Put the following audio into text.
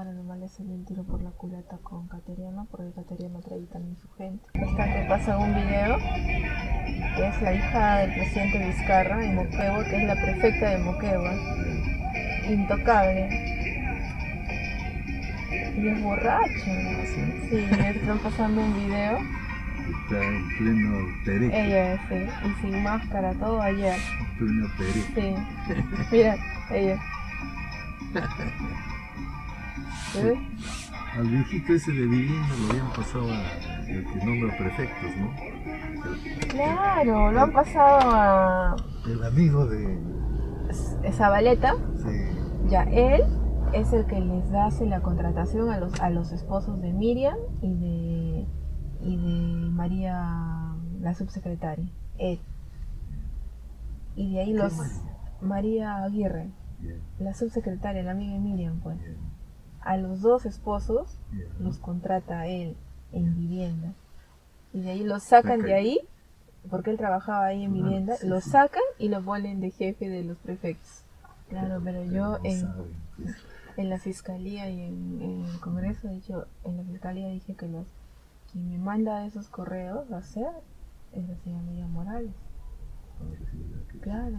ahora nomás le salió el tiro por la culata con Cateriano, porque Cateriano trae también su gente. Esta que pasa un video, que es la hija del presidente Vizcarra de Moquegua, que es la prefecta de Moquegua. Intocable. Y es borracha. Sí, están pasando un video. Está en pleno Perú. Ella, sí, y sin máscara, todo ayer. Pleno Perú. Sí. Mira, ella. ¿Se ve? Al viejito ese de vivienda lo habían pasado el que nombra prefectos, ¿no? Claro, lo han pasado a El amigo de. Zabaleta. Sí. Ya, él es el que les hace la contratación a los, a los esposos de Miriam y de, y de María, la subsecretaria. Él. Y de ahí los... María? María Aguirre, la subsecretaria, la amiga de Miriam, pues. bien, A los dos esposos los contrata él en vivienda. Y de ahí los sacan de ahí, porque él trabajaba ahí en Ah, vivienda, sí, lo sí. sacan y lo ponen de jefe de los prefectos. Claro, pero yo no en, en la fiscalía y en, en el congreso he dicho, en la fiscalía dije que los quien me manda esos correos a hacer es la señora Morales. Que- Claro.